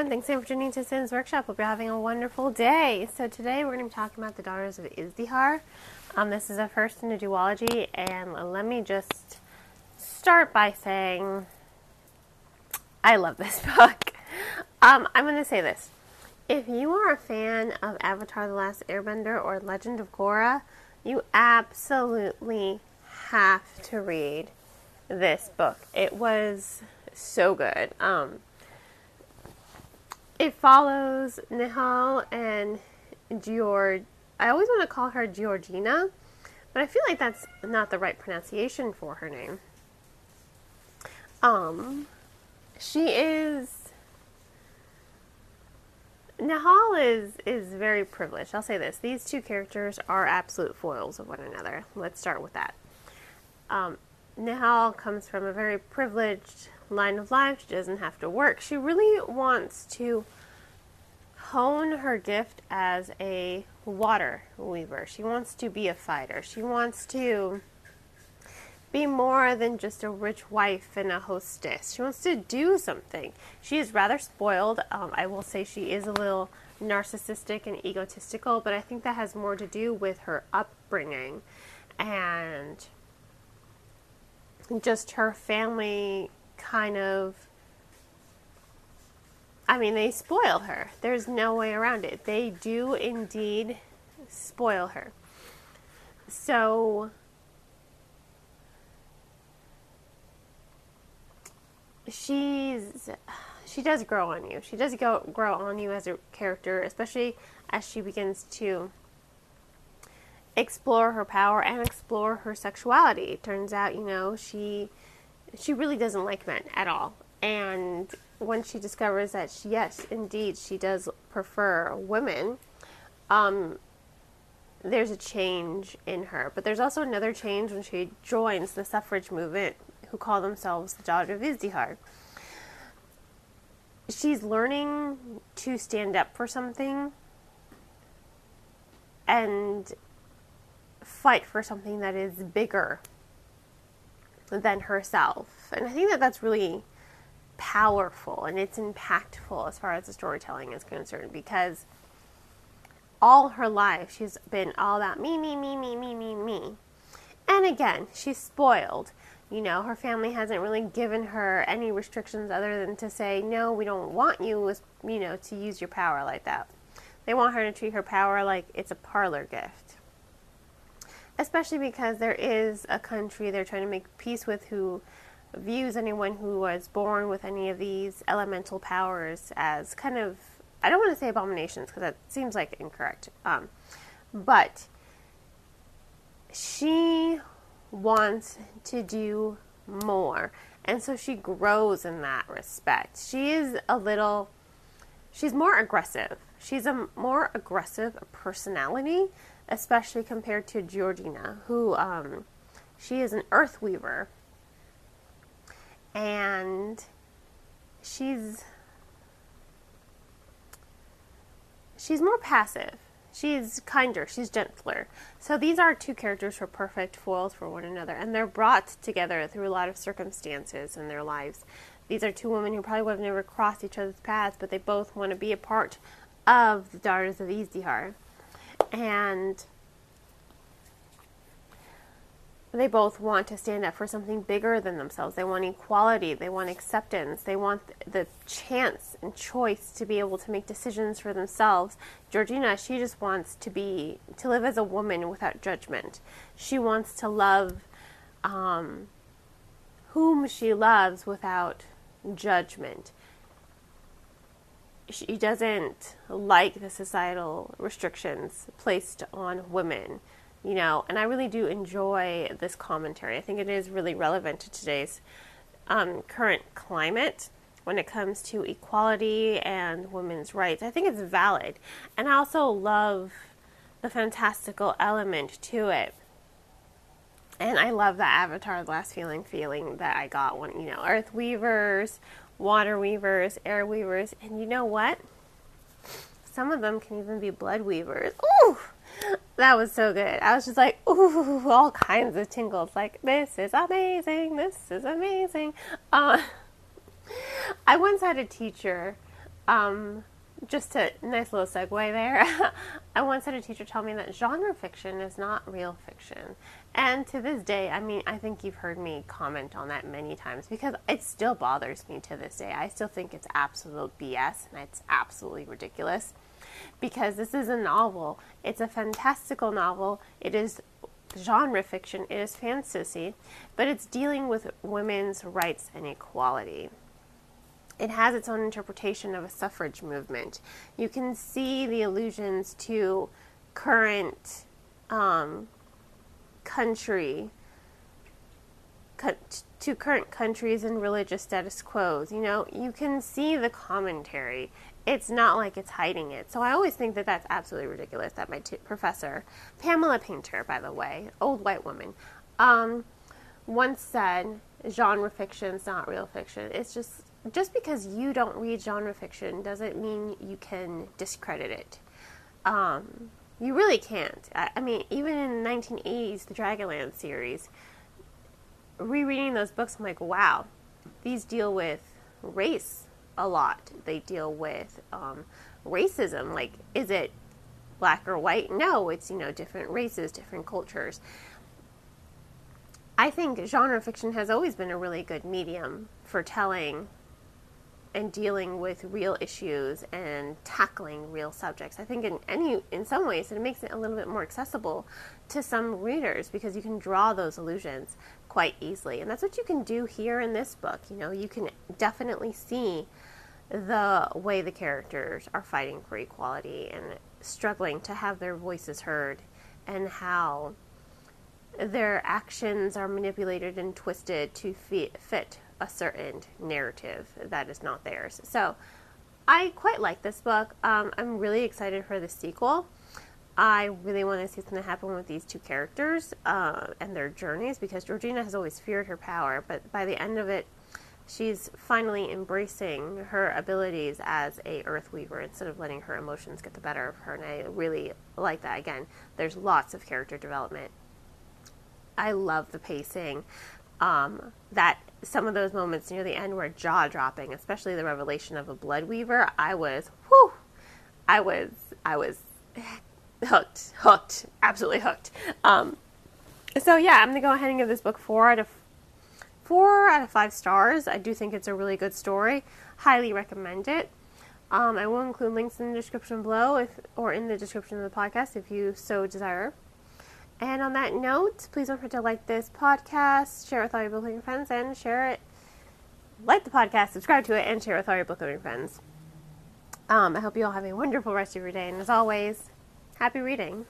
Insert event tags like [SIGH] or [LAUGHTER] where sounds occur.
everyone. Thanks again for tuning to Cyn's Workshop. Hope you're having a wonderful day. So today we're going to be talking about the Daughters of Izdihar. Um, this is a first in a duology, and let me just start by saying I love this [LAUGHS] book. Um, I'm going to say this. If you are a fan of Avatar The Last Airbender or Legend of Korra, you absolutely have to read this book. It was so good. Um, it follows Nehal and George. I always want to call her Georgina, but I feel like that's not the right pronunciation for her name. Um, she is. Nehal is is very privileged. I'll say this: these two characters are absolute foils of one another. Let's start with that. Um, Nehal comes from a very privileged line of life. She doesn't have to work. She really wants to hone her gift as a water weaver. She wants to be a fighter. She wants to be more than just a rich wife and a hostess. She wants to do something. She is rather spoiled. Um, I will say she is a little narcissistic and egotistical, but I think that has more to do with her upbringing and just her family kind of I mean, they spoil her. There's no way around it. They do indeed spoil her. So she's she does grow on you. She does go grow on you as a character, especially as she begins to explore her power and explore her sexuality. It turns out, you know, she she really doesn't like men at all. And when she discovers that she, yes, indeed, she does prefer women, um, there's a change in her. But there's also another change when she joins the suffrage movement, who call themselves the Daughter of Izdihar. She's learning to stand up for something and fight for something that is bigger than herself. And I think that that's really powerful and it's impactful as far as the storytelling is concerned because all her life she's been all about me, me, me, me, me, me, me. And again, she's spoiled. You know, her family hasn't really given her any restrictions other than to say, no, we don't want you, you know, to use your power like that. They want her to treat her power like it's a parlor gift. Especially because there is a country they're trying to make peace with who views anyone who was born with any of these elemental powers as kind of I don't want to say abominations because that seems like incorrect. Um, but she wants to do more. And so she grows in that respect. She is a little, she's more aggressive. She's a more aggressive personality, especially compared to Georgina, who um, she is an earth weaver and she's she's more passive. She's kinder, she's gentler. So these are two characters who are perfect foils for one another, and they're brought together through a lot of circumstances in their lives. These are two women who probably would have never crossed each other's paths, but they both want to be a part of the Daughters of Izdihar. And they both want to stand up for something bigger than themselves. They want equality, they want acceptance, they want the chance and choice to be able to make decisions for themselves. Georgina, she just wants to be to live as a woman without judgment. She wants to love um, whom she loves without judgment. She doesn't like the societal restrictions placed on women you know, and I really do enjoy this commentary. I think it is really relevant to today's um, current climate when it comes to equality and women's rights. I think it's valid. And I also love the fantastical element to it. And I love the Avatar the Last Feeling feeling that I got when, you know, earth weavers, water weavers, air weavers, and you know what? Some of them can even be blood weavers. Ooh! that was so good. I was just like, ooh, all kinds of tingles. Like, this is amazing. This is amazing. Uh, [LAUGHS] I once had a teacher Um, just a nice little segue there. [LAUGHS] I once had a teacher tell me that genre fiction is not real fiction. And to this day, I mean, I think you've heard me comment on that many times because it still bothers me to this day. I still think it's absolute BS and it's absolutely ridiculous because this is a novel. It's a fantastical novel. It is genre fiction, it is fantasy, but it's dealing with women's rights and equality it has its own interpretation of a suffrage movement. You can see the allusions to current um, country, to current countries and religious status quos. You know, you can see the commentary. It's not like it's hiding it. So I always think that that's absolutely ridiculous that my t- professor, Pamela Painter, by the way, old white woman, um, once said genre fiction is not real fiction. It's just just because you don't read genre fiction doesn't mean you can discredit it. Um, you really can't. I, I, mean, even in the 1980s, the Dragonlance series, rereading those books, I'm like, wow, these deal with race a lot. They deal with um, racism. Like, is it black or white? No, it's, you know, different races, different cultures. I think genre fiction has always been a really good medium for telling and dealing with real issues and tackling real subjects. I think in any in some ways it makes it a little bit more accessible to some readers because you can draw those illusions quite easily. And that's what you can do here in this book. You know, you can definitely see the way the characters are fighting for equality and struggling to have their voices heard and how their actions are manipulated and twisted to fit a certain narrative that is not theirs. So I quite like this book. Um, I'm really excited for the sequel. I really want to see what's going to happen with these two characters uh, and their journeys because Georgina has always feared her power, but by the end of it, she's finally embracing her abilities as a earth weaver instead of letting her emotions get the better of her and i really like that again there's lots of character development i love the pacing um, that some of those moments near the end were jaw dropping, especially the revelation of a blood weaver. I was, whew, I was, I was hooked, hooked, absolutely hooked. Um, so yeah, I'm gonna go ahead and give this book four out of four out of five stars. I do think it's a really good story. Highly recommend it. Um, I will include links in the description below, if or in the description of the podcast, if you so desire. And on that note, please don't forget to like this podcast, share it with all your book loving friends, and share it. Like the podcast, subscribe to it, and share it with all your book loving friends. Um, I hope you all have a wonderful rest of your day, and as always, happy reading.